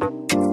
you